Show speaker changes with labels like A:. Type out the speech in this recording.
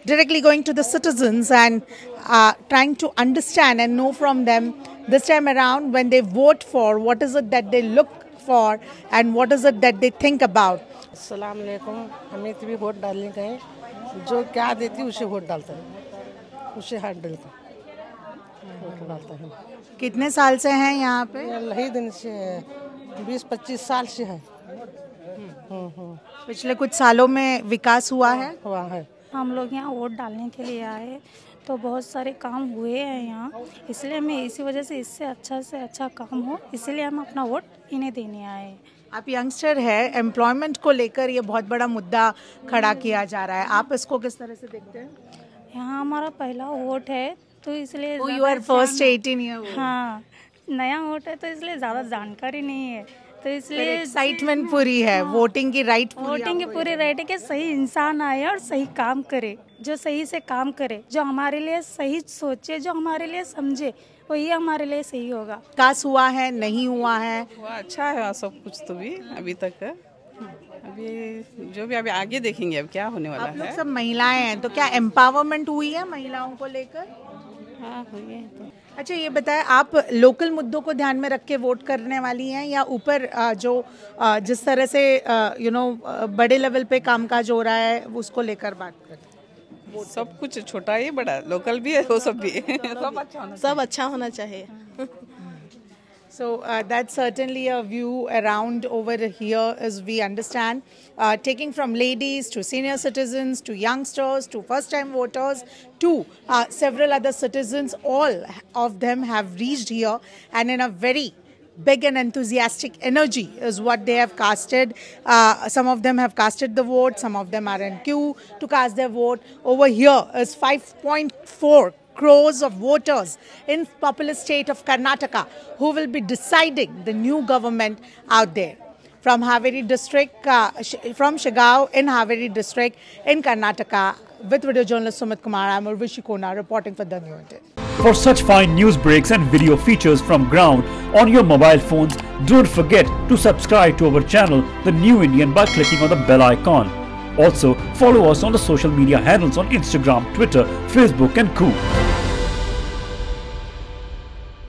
A: directly going to the citizens and uh, trying to understand and know from them this time around when they vote for what is it that they look for and what is it that they think about.
B: असलकुम हमें तो भी vote डालने गए जो क्या देती उसे वोट डालता है उसे हाथ डालता वोट डालता है
A: कितने साल से हैं यहाँ पे
B: यही दिन से बीस पच्चीस साल से है हम्म, हम्म,
A: पिछले कुछ सालों में विकास हुआ है
B: हुआ है
C: हम लोग यहाँ वोट डालने के लिए आए तो बहुत सारे काम हुए हैं यहाँ। इसलिए हमें इसी वजह से इससे अच्छा से अच्छा काम हो इसलिए हम अपना वोट इन्हें देने आए
A: आप यंगस्टर है एम्प्लॉयमेंट को लेकर ये बहुत बड़ा मुद्दा खड़ा किया जा रहा है। आप इसको किस तरह से देखते हैं?
C: यहाँ हमारा पहला वोट है तो इसलिए
A: you are
C: first
A: eighteen year
C: हाँ नया वोट है तो इसलिए ज़्यादा जानकारी नहीं है। तो इसलिए
A: एक्साइटमेंट पूरी है वोटिंग की राइट
C: वोटिंग की पूरी राइट है कि सही इंसान आए और सही काम करे जो सही से काम करे जो हमारे लिए सही सोचे जो हमारे लिए समझे वही हमारे लिए सही होगा।
A: विकास हुआ है नहीं हुआ है?
D: हुआ अच्छा है सब कुछ तो भी अभी तक अभी जो भी अभी आगे देखेंगे अब क्या होने वाला
A: आप लोग
D: है।
A: सब महिलाएँ हैं तो क्या एम्पावरमेंट हुई है महिलाओं को लेकर?
D: हाँ हुई है तो।
A: अच्छा ये बताएँ आप लोकल मुद्दों को ध्यान में रख के वोट करने वाली हैं या ऊपर जो जिस तरह से यू नो बड़े लेवल पे कामकाज हो रहा है उसको लेकर बात कर?
D: सब कुछ छोटा ही बड़ा लोकल भी है वो सब भी सब अच्छा होना
E: सब अच्छा होना चाहिए।
A: So uh, that's certainly a view around over here, as we understand, uh, taking from ladies to senior citizens to youngsters to first-time voters to uh, several other citizens. All of them have reached here, and in a very big and enthusiastic energy is what they have casted. Uh, some of them have casted the vote, some of them are in queue to cast their vote. Over here is 5.4 crores of voters in populous state of Karnataka who will be deciding the new government out there. From Haveri district, uh, from Shiggaon in Haveri district in Karnataka, with video journalist Sumit Kumar, I'm Urvashi Kona reporting for the New Indian.
F: For such fine news breaks and video features from ground on your mobile phones, don't forget to subscribe to our channel, The New Indian, by clicking on the bell icon. Also, follow us on the social media handles on Instagram, Twitter, Facebook, and Koo.